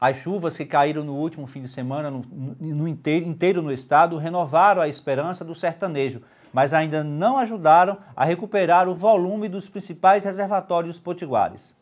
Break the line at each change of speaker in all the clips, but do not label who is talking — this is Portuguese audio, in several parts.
As chuvas que caíram no último fim de semana no, no inteiro, inteiro no estado renovaram a esperança do sertanejo, mas ainda não ajudaram a recuperar o volume dos principais reservatórios potiguares.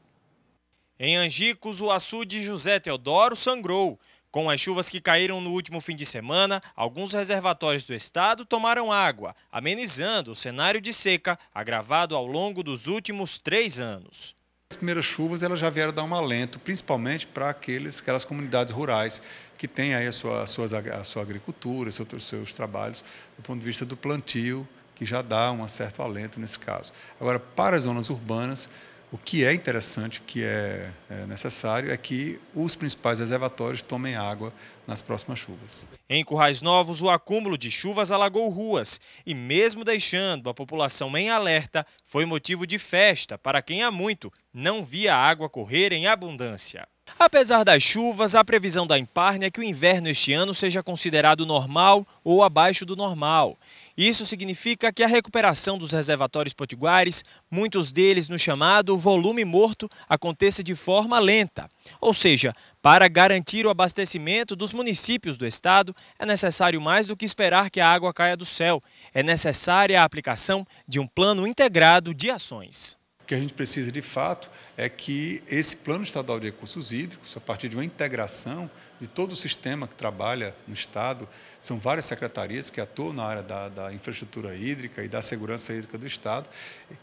Em Angicos, o açude José Teodoro sangrou. Com as chuvas que caíram no último fim de semana, alguns reservatórios do estado tomaram água, amenizando o cenário de seca agravado ao longo dos últimos três anos.
As primeiras chuvas elas já vieram dar um alento, principalmente para aqueles, aquelas comunidades rurais que têm aí a sua, a suas, a sua agricultura, os seus, seus trabalhos, do ponto de vista do plantio, que já dá um certo alento nesse caso. Agora, para as zonas urbanas, o que é interessante, o que é, é, necessário, é que os principais reservatórios tomem água nas próximas chuvas.
Em Currais Novos, o acúmulo de chuvas alagou ruas e, mesmo deixando a população em alerta, foi motivo de festa para quem há muito não via água correr em abundância. Apesar das chuvas, a previsão da Imparne é que o inverno este ano seja considerado normal ou abaixo do normal. Isso significa que a recuperação dos reservatórios potiguares, muitos deles no chamado volume morto, aconteça de forma lenta. Ou seja, para garantir o abastecimento dos municípios do estado, é necessário mais do que esperar que a água caia do céu. É necessária a aplicação de um plano integrado de ações
que a gente precisa de fato é que esse Plano Estadual de Recursos Hídricos, a partir de uma integração de todo o sistema que trabalha no Estado, são várias secretarias que atuam na área da, da infraestrutura hídrica e da segurança hídrica do Estado,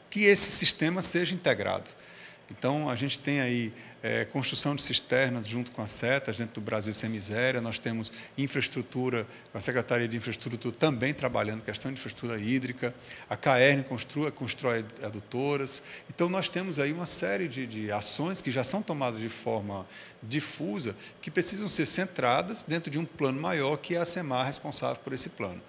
que esse sistema seja integrado. Então, a gente tem aí é, construção de cisternas junto com a SETAS, dentro do Brasil Sem Miséria, nós temos infraestrutura, a Secretaria de Infraestrutura também trabalhando questão de infraestrutura hídrica, a CAERN constrói, constrói adutoras. Então, nós temos aí uma série de, de ações que já são tomadas de forma difusa, que precisam ser centradas dentro de um plano maior, que é a SEMAR responsável por esse plano.